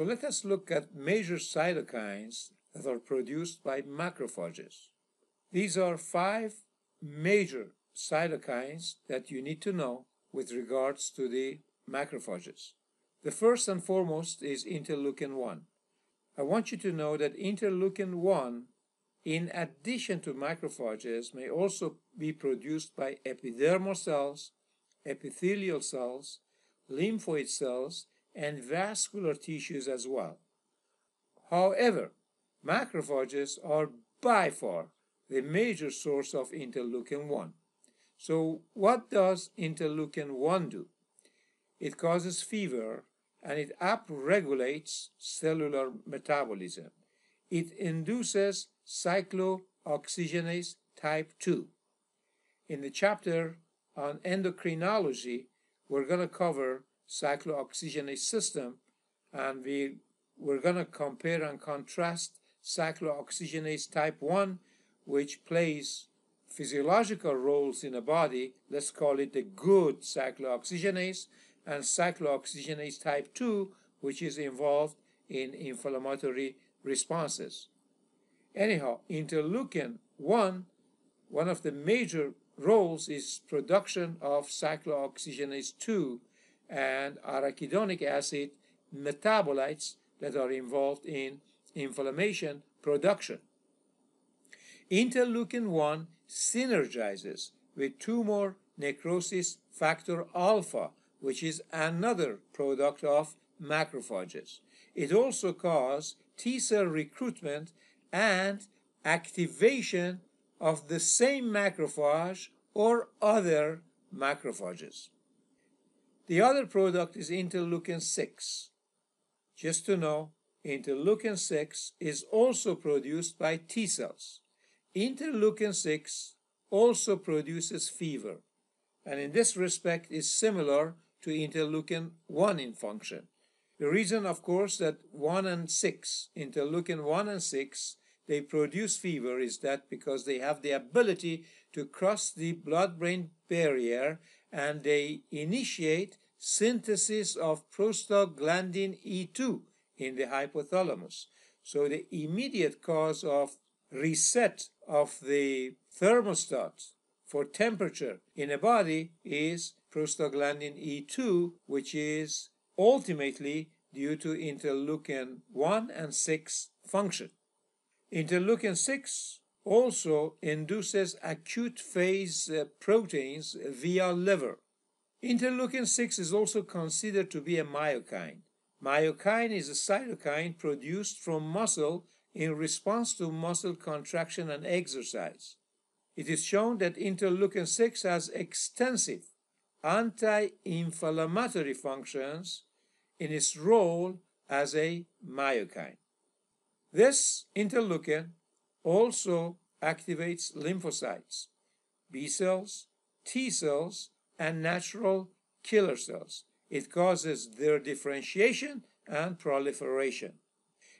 So let us look at major cytokines that are produced by macrophages. These are five major cytokines that you need to know with regards to the macrophages. The first and foremost is interleukin 1. I want you to know that interleukin 1, in addition to macrophages, may also be produced by epidermal cells, epithelial cells, lymphoid cells, and vascular tissues as well. However, macrophages are by far the major source of interleukin 1. So what does interleukin 1 do? It causes fever and it upregulates cellular metabolism. It induces cyclooxygenase type 2. In the chapter on endocrinology, we're going to cover cyclooxygenase system and we, we're going to compare and contrast cyclooxygenase type 1, which plays physiological roles in the body, let's call it the good cyclooxygenase, and cyclooxygenase type 2, which is involved in inflammatory responses. Anyhow, interleukin 1, one of the major roles is production of cyclooxygenase 2 and arachidonic acid metabolites that are involved in inflammation production. Interleukin 1 synergizes with tumor necrosis factor alpha, which is another product of macrophages. It also causes T cell recruitment and activation of the same macrophage or other macrophages. The other product is interleukin 6. Just to know, interleukin 6 is also produced by T cells. Interleukin 6 also produces fever, and in this respect is similar to interleukin 1 in function. The reason, of course, that 1 and 6, interleukin 1 and 6, they produce fever is that because they have the ability to cross the blood brain barrier and they initiate synthesis of prostaglandin E2 in the hypothalamus. So the immediate cause of reset of the thermostat for temperature in a body is prostaglandin E2, which is ultimately due to interleukin 1 and 6 function. Interleukin 6 also induces acute phase uh, proteins via liver. Interleukin 6 is also considered to be a myokine. Myokine is a cytokine produced from muscle in response to muscle contraction and exercise. It is shown that interleukin 6 has extensive anti-inflammatory functions in its role as a myokine. This interleukin also activates lymphocytes, B cells, T cells, and natural killer cells. It causes their differentiation and proliferation.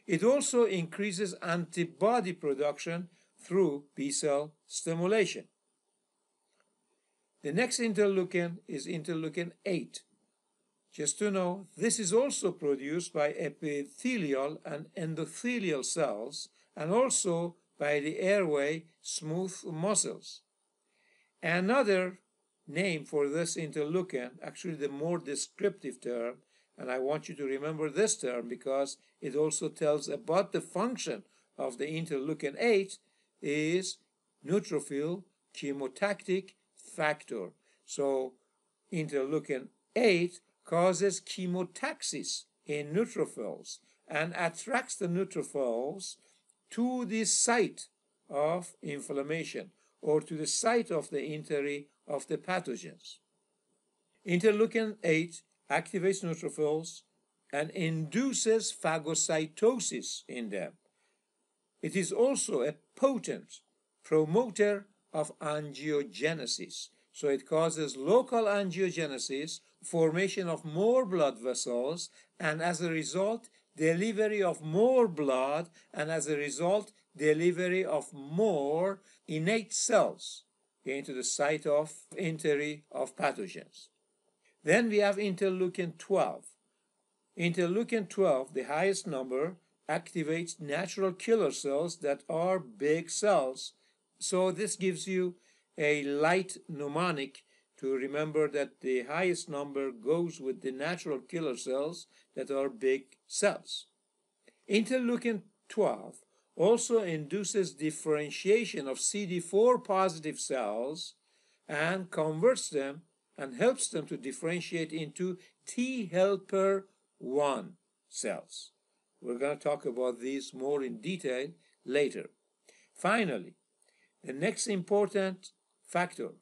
It also increases antibody production through B cell stimulation. The next interleukin is interleukin 8. Just to know, this is also produced by epithelial and endothelial cells and also by the airway smooth muscles. Another name for this interleukin, actually the more descriptive term, and I want you to remember this term because it also tells about the function of the interleukin 8 is neutrophil chemotactic factor. So interleukin 8 causes chemotaxis in neutrophils and attracts the neutrophils to the site of inflammation or to the site of the entry of the pathogens. Interleukin 8 activates neutrophils and induces phagocytosis in them. It is also a potent promoter of angiogenesis. So it causes local angiogenesis, formation of more blood vessels, and as a result, delivery of more blood, and as a result, delivery of more innate cells into the site of entry of pathogens. Then we have interleukin 12. Interleukin 12, the highest number, activates natural killer cells that are big cells. So this gives you a light mnemonic to remember that the highest number goes with the natural killer cells that are big cells. Interleukin 12 also induces differentiation of CD4 positive cells and converts them and helps them to differentiate into T helper 1 cells. We're going to talk about these more in detail later. Finally, the next important factor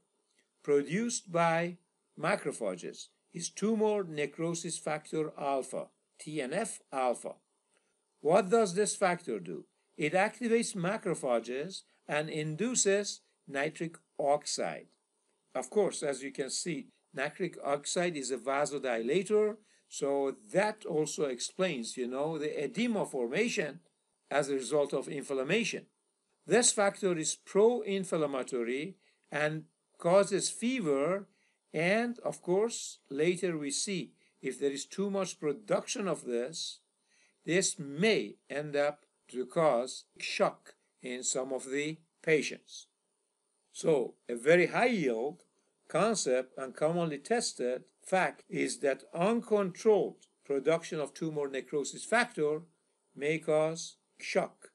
produced by macrophages is tumor necrosis factor alpha, TNF alpha. What does this factor do? It activates macrophages and induces nitric oxide. Of course, as you can see, nitric oxide is a vasodilator, so that also explains, you know, the edema formation as a result of inflammation. This factor is pro-inflammatory and causes fever and of course later we see if there is too much production of this this may end up to cause shock in some of the patients. So a very high yield concept and commonly tested fact is that uncontrolled production of tumor necrosis factor may cause shock.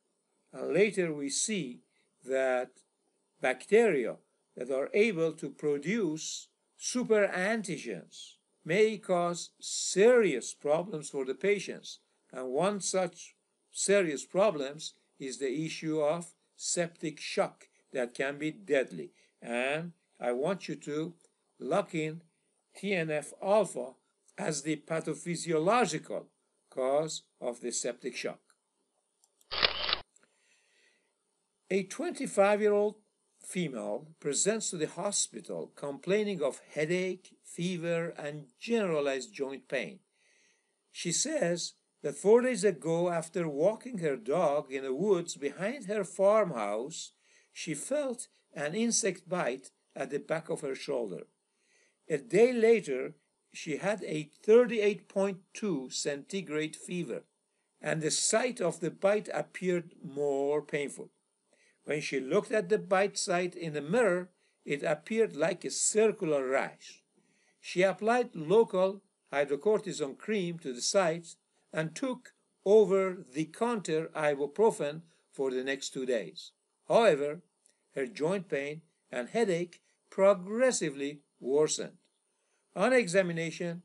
And later we see that bacteria that are able to produce super antigens may cause serious problems for the patients. And one such serious problems is the issue of septic shock that can be deadly. And I want you to lock in TNF alpha as the pathophysiological cause of the septic shock. A 25 year old female presents to the hospital complaining of headache, fever, and generalized joint pain. She says that four days ago, after walking her dog in the woods behind her farmhouse, she felt an insect bite at the back of her shoulder. A day later, she had a 38.2 centigrade fever, and the site of the bite appeared more painful. When she looked at the bite site in the mirror, it appeared like a circular rash. She applied local hydrocortisone cream to the site and took over the counter ibuprofen for the next two days. However, her joint pain and headache progressively worsened. On examination,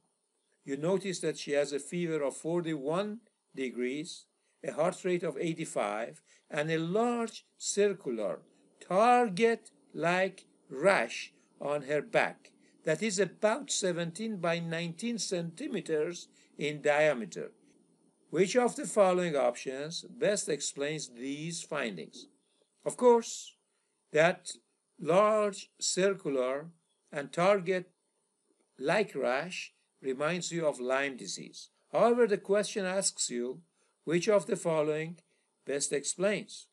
you notice that she has a fever of 41 degrees, a heart rate of 85, and a large circular target-like rash on her back that is about 17 by 19 centimeters in diameter. Which of the following options best explains these findings? Of course, that large circular and target like rash reminds you of Lyme disease. However, the question asks you which of the following best explains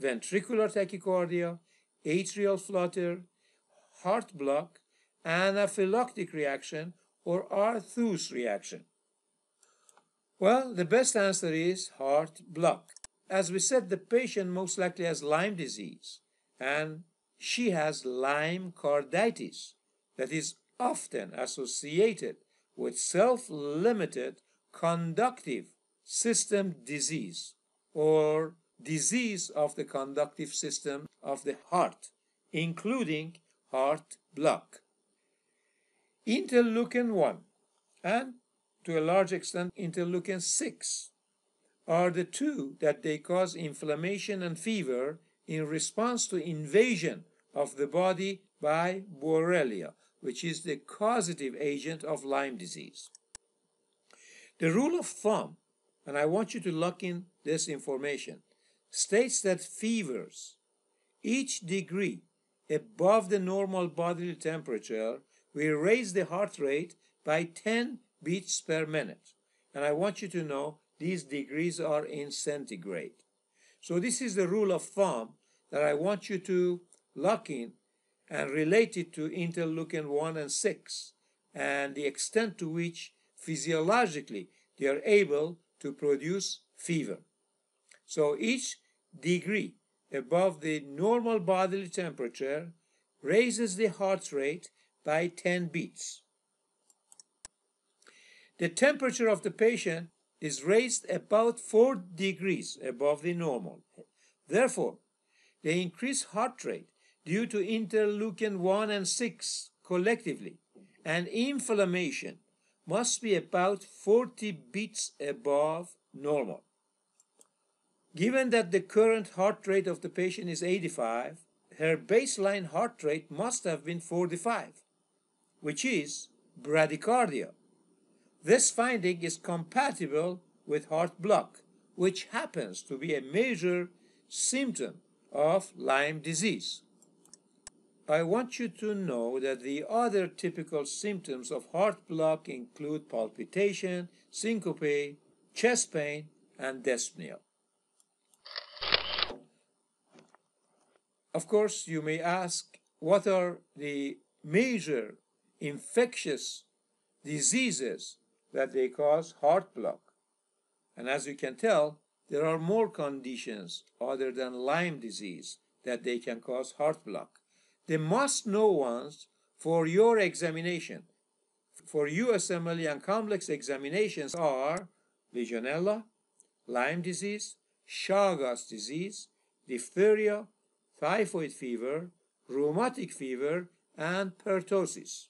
ventricular tachycardia, atrial flutter, heart block, anaphylactic reaction, or Arthus reaction? Well, the best answer is heart block. As we said, the patient most likely has Lyme disease, and she has Lyme carditis that is often associated with self-limited conductive system disease or disease of the conductive system of the heart, including heart block. Interleukin 1 and to a large extent interleukin 6 are the two that they cause inflammation and fever in response to invasion of the body by Borrelia, which is the causative agent of Lyme disease. The rule of thumb, and I want you to lock in this information, states that fevers, each degree above the normal bodily temperature, will raise the heart rate by 10 beats per minute. And I want you to know these degrees are in centigrade. So this is the rule of thumb that I want you to lock in and relate it to interleukin 1 and 6 and the extent to which physiologically they are able to produce fever. So each degree above the normal bodily temperature raises the heart rate by 10 beats. The temperature of the patient is raised about 4 degrees above the normal. Therefore, the increased heart rate due to interleukin 1 and 6 collectively and inflammation must be about 40 beats above normal. Given that the current heart rate of the patient is 85, her baseline heart rate must have been 45, which is bradycardia. This finding is compatible with heart block, which happens to be a major symptom of Lyme disease. I want you to know that the other typical symptoms of heart block include palpitation, syncope, chest pain, and dyspnea. Of course, you may ask, what are the major infectious diseases that they cause heart block? And as you can tell, there are more conditions other than Lyme disease that they can cause heart block. The must know ones for your examination, for USMLE and COMLEX examinations are Legionella, Lyme disease, Chagas disease, diphtheria, typhoid fever, rheumatic fever, and pertussis.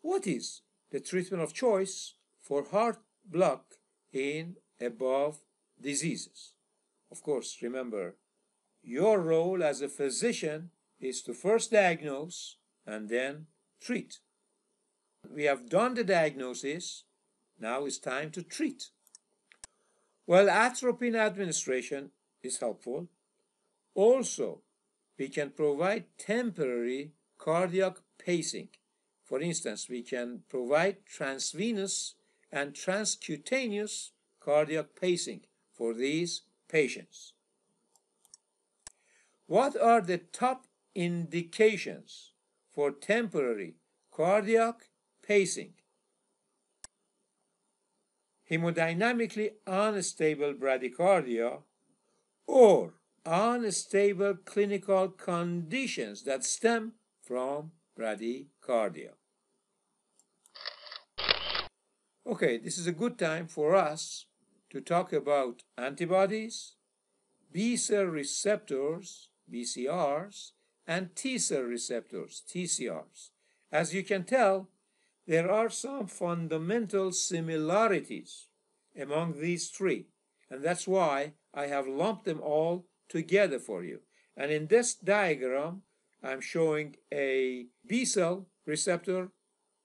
What is the treatment of choice for heart block in above diseases? Of course, remember, your role as a physician is to first diagnose and then treat. We have done the diagnosis, now it's time to treat. Well, atropine administration is helpful, also, we can provide temporary cardiac pacing. For instance, we can provide transvenous and transcutaneous cardiac pacing for these patients. What are the top indications for temporary cardiac pacing? Hemodynamically unstable bradycardia or unstable clinical conditions that stem from bradycardia. Okay, this is a good time for us to talk about antibodies, B cell receptors, BCRs, and T cell receptors, TCRs. As you can tell, there are some fundamental similarities among these three, and that's why I have lumped them all together for you. And in this diagram, I'm showing a B cell receptor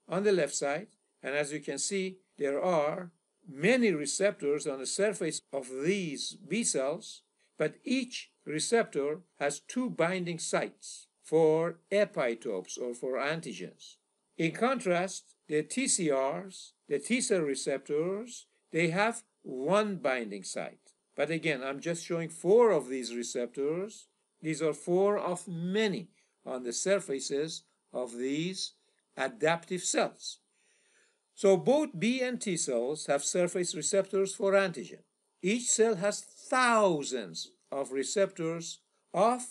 on the left side. And as you can see, there are many receptors on the surface of these B cells, but each receptor has two binding sites for epitopes or for antigens. In contrast, the TCRs, the T cell receptors, they have one binding site. But again, I'm just showing four of these receptors. These are four of many on the surfaces of these adaptive cells. So both B and T cells have surface receptors for antigen. Each cell has thousands of receptors of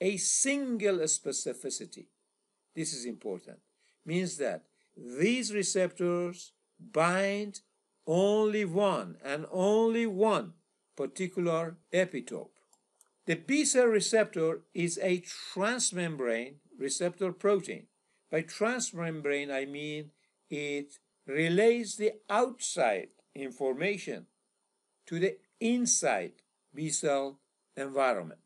a single specificity. This is important. Means that these receptors bind only one and only one particular epitope. The B cell receptor is a transmembrane receptor protein. By transmembrane, I mean it relays the outside information to the inside B cell environment.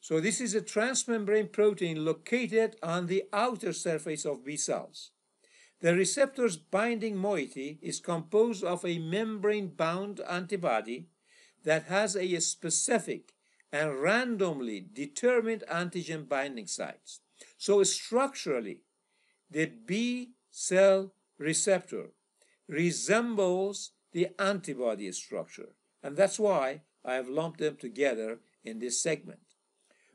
So this is a transmembrane protein located on the outer surface of B cells. The receptor's binding moiety is composed of a membrane-bound antibody that has a specific and randomly determined antigen binding sites. So structurally, the B cell receptor resembles the antibody structure. And that's why I have lumped them together in this segment.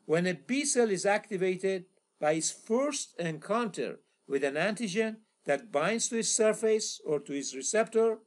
When a B cell is activated by its first encounter with an antigen, that binds to its surface or to its receptor.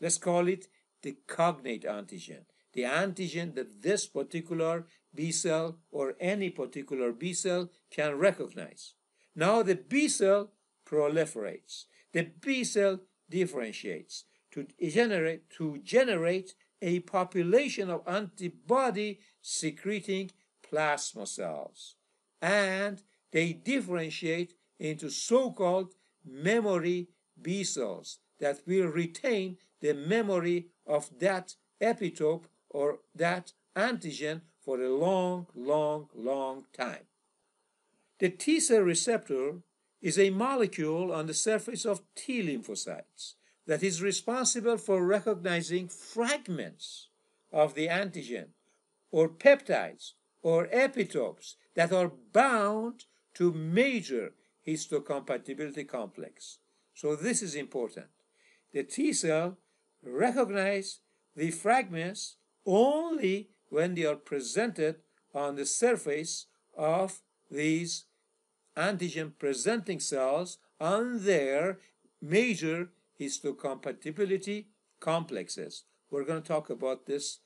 Let's call it the cognate antigen, the antigen that this particular B cell or any particular B cell can recognize. Now the B cell proliferates. The B cell differentiates to generate, to generate a population of antibody secreting plasma cells. And they differentiate into so-called memory B cells that will retain the memory of that epitope or that antigen for a long, long, long time. The T cell receptor is a molecule on the surface of T lymphocytes that is responsible for recognizing fragments of the antigen or peptides or epitopes that are bound to major histocompatibility complex. So this is important. The T cell recognize the fragments only when they are presented on the surface of these antigen presenting cells on their major histocompatibility complexes. We're going to talk about this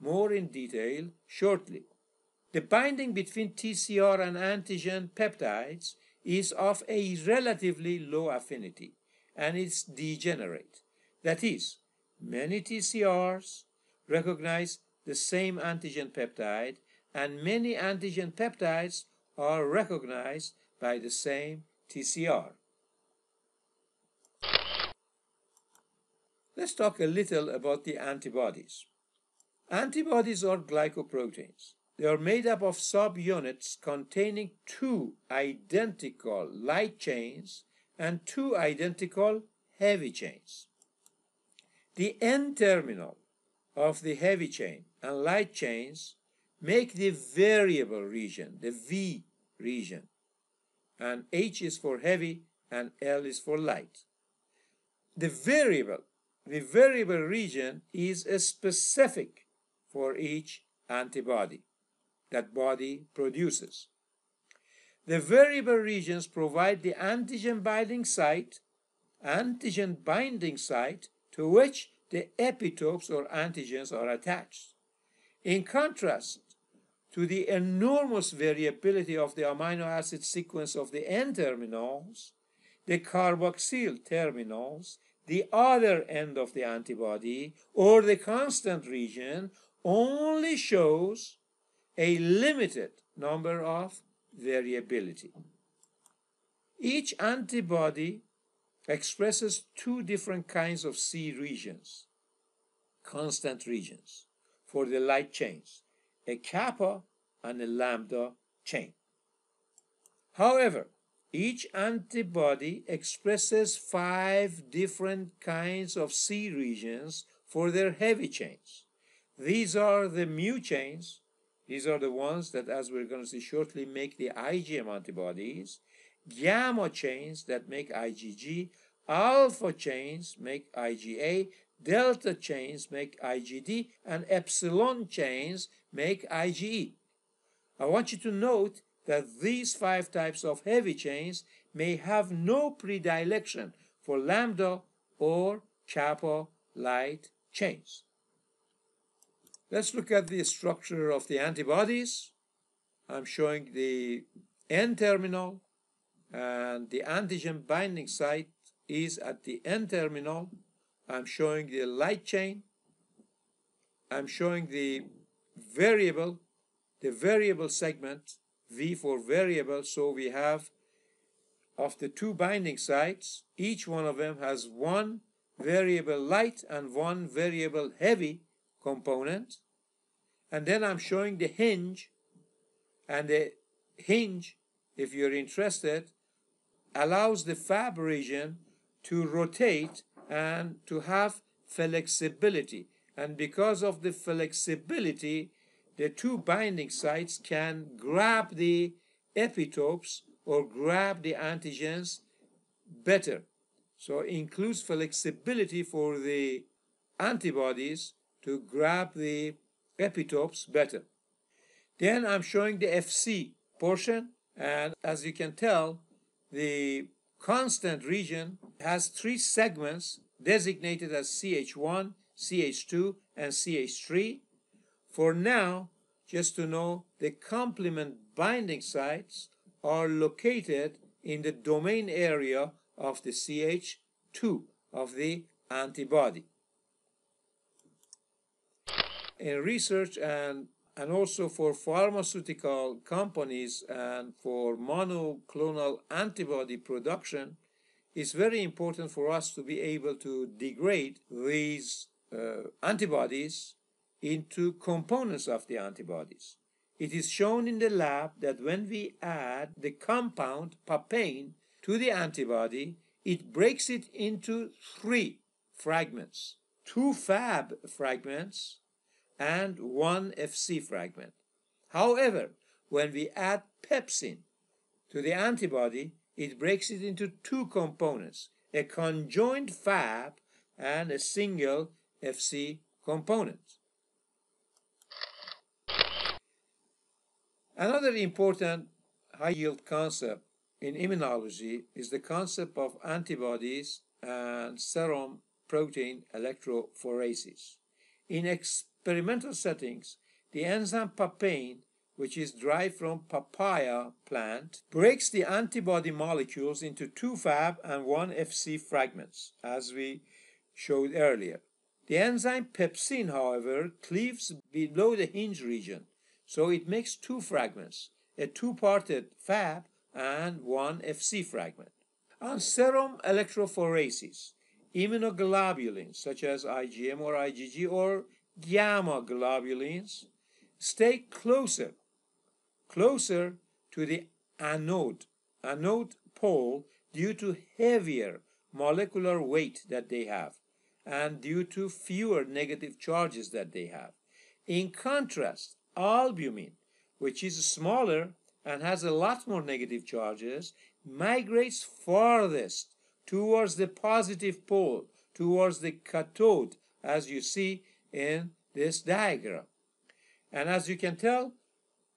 more in detail shortly. The binding between TCR and antigen peptides is of a relatively low affinity and it's degenerate. That is, many TCRs recognize the same antigen peptide and many antigen peptides are recognized by the same TCR. Let's talk a little about the antibodies. Antibodies are glycoproteins. They are made up of subunits containing two identical light chains and two identical heavy chains. The N terminal of the heavy chain and light chains make the variable region, the V region. And H is for heavy and L is for light. The variable, the variable region is specific for each antibody that body produces. The variable regions provide the antigen binding site, antigen binding site to which the epitopes or antigens are attached. In contrast to the enormous variability of the amino acid sequence of the N terminals, the carboxyl terminals, the other end of the antibody, or the constant region, only shows a limited number of variability. Each antibody expresses two different kinds of C regions, constant regions, for the light chains, a kappa and a lambda chain. However, each antibody expresses five different kinds of C regions for their heavy chains. These are the mu chains, these are the ones that, as we're going to see shortly, make the IgM antibodies. Gamma chains that make IgG. Alpha chains make IgA. Delta chains make IgD. And epsilon chains make IgE. I want you to note that these five types of heavy chains may have no predilection for lambda or kappa light chains. Let's look at the structure of the antibodies. I'm showing the N terminal and the antigen binding site is at the N terminal. I'm showing the light chain. I'm showing the variable, the variable segment, V for variable. So we have of the two binding sites, each one of them has one variable light and one variable heavy component. And then I'm showing the hinge. And the hinge, if you're interested, allows the fab region to rotate and to have flexibility. And because of the flexibility, the two binding sites can grab the epitopes or grab the antigens better. So includes flexibility for the antibodies to grab the epitopes better. Then I'm showing the FC portion, and as you can tell, the constant region has three segments designated as CH1, CH2, and CH3. For now, just to know, the complement binding sites are located in the domain area of the CH2 of the antibody. In research and and also for pharmaceutical companies and for monoclonal antibody production, it's very important for us to be able to degrade these uh, antibodies into components of the antibodies. It is shown in the lab that when we add the compound papain to the antibody, it breaks it into three fragments. Two Fab fragments and one FC fragment. However, when we add pepsin to the antibody, it breaks it into two components, a conjoined Fab and a single FC component. Another important high-yield concept in immunology is the concept of antibodies and serum protein electrophoresis. In experimental settings, the enzyme papain, which is derived from papaya plant, breaks the antibody molecules into two Fab and one FC fragments, as we showed earlier. The enzyme pepsin, however, cleaves below the hinge region, so it makes two fragments, a two-parted Fab and one FC fragment. On serum electrophoresis, immunoglobulins such as IgM or IgG or gamma globulins stay closer, closer to the anode, anode pole due to heavier molecular weight that they have and due to fewer negative charges that they have. In contrast, albumin, which is smaller and has a lot more negative charges, migrates farthest towards the positive pole, towards the cathode, as you see in this diagram. And as you can tell,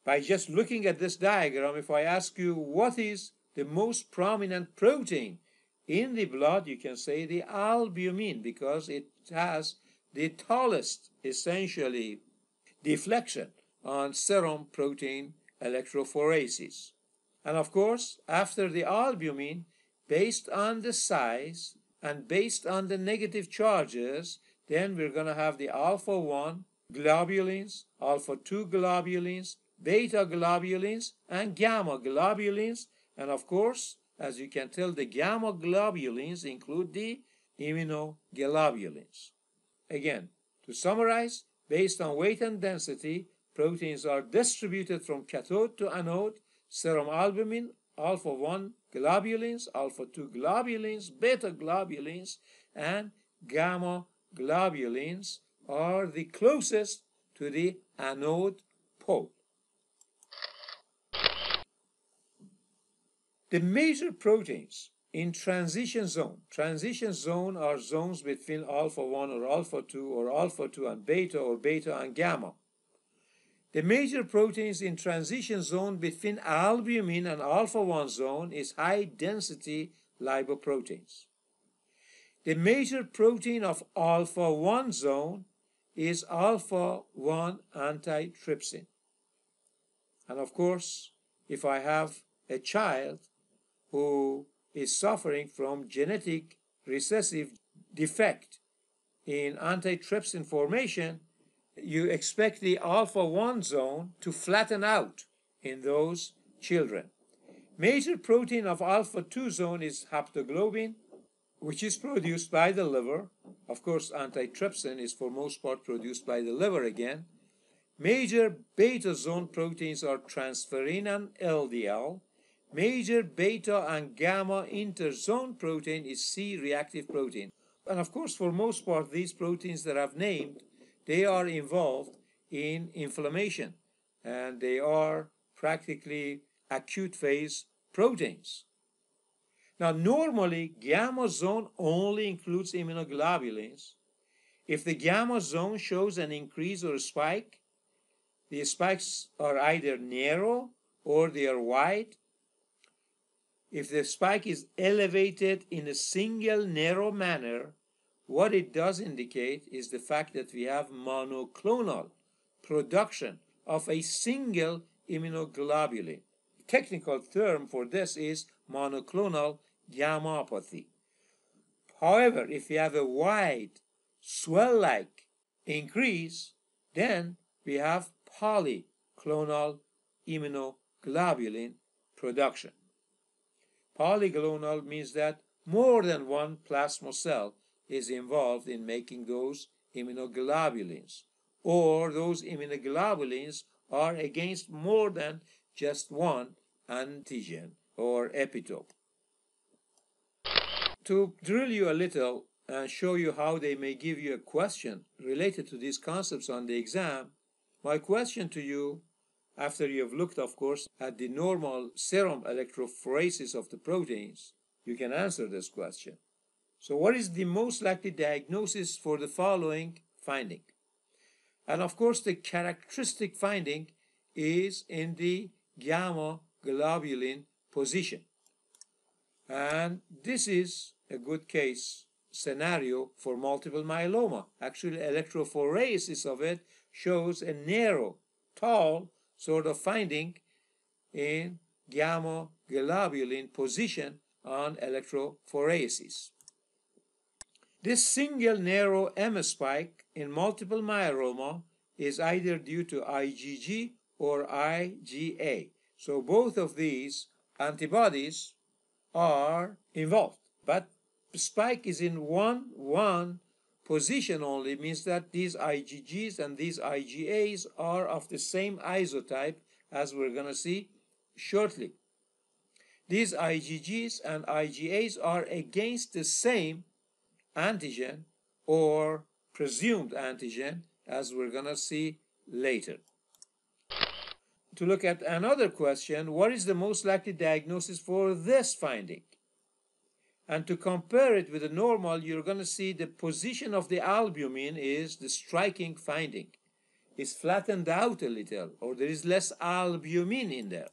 by just looking at this diagram, if I ask you what is the most prominent protein in the blood, you can say the albumin because it has the tallest, essentially, deflection on serum protein electrophoresis. And of course, after the albumin, based on the size and based on the negative charges, then we're going to have the alpha 1 globulins, alpha 2 globulins, beta globulins, and gamma globulins. And of course, as you can tell, the gamma globulins include the immunoglobulins. Again, to summarize, based on weight and density, proteins are distributed from cathode to anode, serum albumin, alpha 1 globulins, alpha 2 globulins, beta globulins, and gamma globulins are the closest to the anode pole. The major proteins in transition zone, transition zone are zones between alpha 1 or alpha 2 or alpha 2 and beta or beta and gamma. The major proteins in transition zone between albumin and alpha 1 zone is high density lipoproteins. The major protein of alpha 1 zone is alpha 1 antitrypsin. And of course, if I have a child who is suffering from genetic recessive defect in antitrypsin formation, you expect the alpha 1 zone to flatten out in those children. Major protein of alpha 2 zone is haptoglobin, which is produced by the liver. Of course, antitrypsin is for most part produced by the liver again. Major beta zone proteins are transferrin and LDL. Major beta and gamma interzone protein is C reactive protein. And of course, for most part, these proteins that I've named, they are involved in inflammation and they are practically acute phase proteins. Now, normally, gamma zone only includes immunoglobulins. If the gamma zone shows an increase or a spike, the spikes are either narrow or they are wide. if the spike is elevated in a single narrow manner, what it does indicate is the fact that we have monoclonal production of a single immunoglobulin. The technical term for this is monoclonal gammopathy. However, if you have a wide swell-like increase, then we have polyclonal immunoglobulin production. Polyclonal means that more than one plasma cell is involved in making those immunoglobulins, or those immunoglobulins are against more than just one antigen or epitope. To drill you a little and show you how they may give you a question related to these concepts on the exam, my question to you after you have looked, of course, at the normal serum electrophoresis of the proteins, you can answer this question. So what is the most likely diagnosis for the following finding? And of course, the characteristic finding is in the gamma globulin position. And this is a good case scenario for multiple myeloma. Actually, electrophoresis of it shows a narrow, tall sort of finding in gamma globulin position on electrophoresis. This single narrow M spike in multiple myeloma is either due to IgG or IgA. So both of these antibodies are involved. But spike is in one, one position only means that these IgGs and these IgAs are of the same isotype as we're going to see shortly. These IgGs and IgAs are against the same antigen or presumed antigen as we're going to see later. To look at another question, what is the most likely diagnosis for this finding? And to compare it with the normal, you're going to see the position of the albumin is the striking finding. It's flattened out a little, or there is less albumin in there.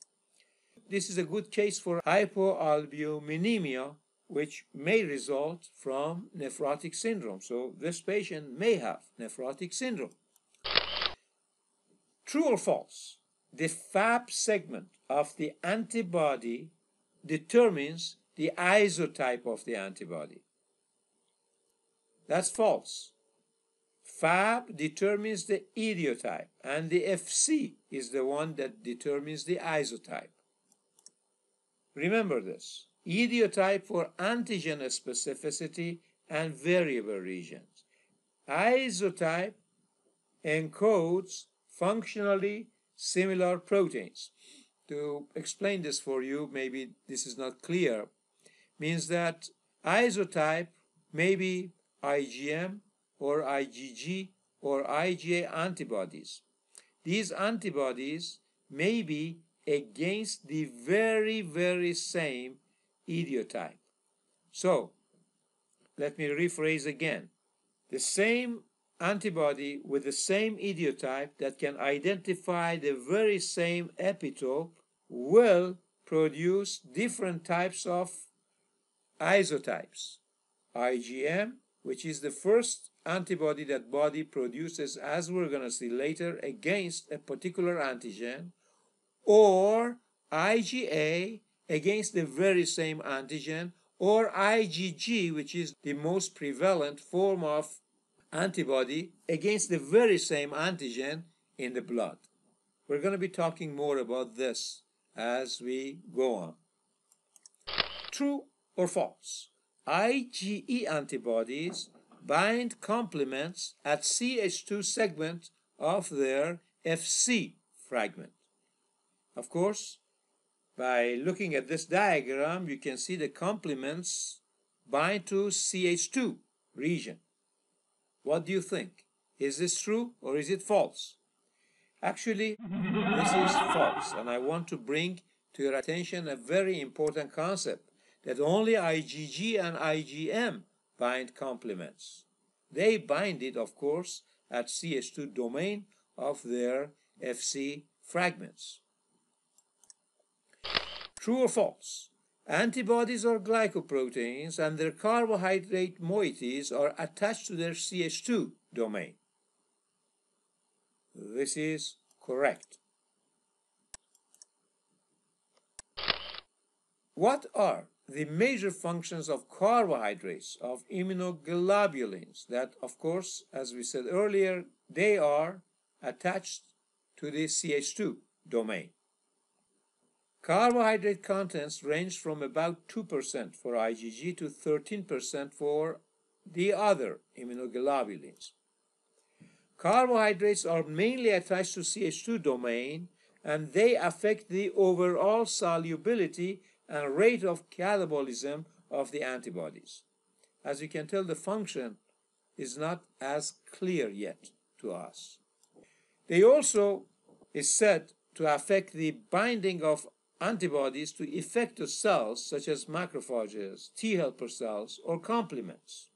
This is a good case for hypoalbuminemia, which may result from nephrotic syndrome. So this patient may have nephrotic syndrome. True or false? The Fab segment of the antibody determines the isotype of the antibody. That's false. Fab determines the idiotype, and the FC is the one that determines the isotype. Remember this. Idiotype for antigen specificity and variable regions. Isotype encodes functionally similar proteins. To explain this for you, maybe this is not clear, means that isotype may be IgM or IgG or IgA antibodies. These antibodies may be against the very, very same idiotype. So, let me rephrase again. The same antibody with the same idiotype that can identify the very same epitope will produce different types of isotypes. IgM, which is the first antibody that body produces, as we're going to see later, against a particular antigen, or IgA against the very same antigen, or IgG, which is the most prevalent form of antibody against the very same antigen in the blood. We're going to be talking more about this as we go on. True or false? IgE antibodies bind complements at CH2 segment of their FC fragment. Of course, by looking at this diagram, you can see the complements bind to CH2 region. What do you think? Is this true or is it false? Actually, this is false, and I want to bring to your attention a very important concept that only IgG and IgM bind complements. They bind it, of course, at CH2 domain of their FC fragments. True or false? Antibodies are glycoproteins and their carbohydrate moieties are attached to their CH2 domain. This is correct. What are the major functions of carbohydrates, of immunoglobulins, that of course, as we said earlier, they are attached to the CH2 domain. Carbohydrate contents range from about 2% for IgG to 13% for the other immunoglobulins. Carbohydrates are mainly attached to CH2 domain and they affect the overall solubility and rate of catabolism of the antibodies. As you can tell, the function is not as clear yet to us. They also is said to affect the binding of antibodies to effector cells such as macrophages, T helper cells, or complements.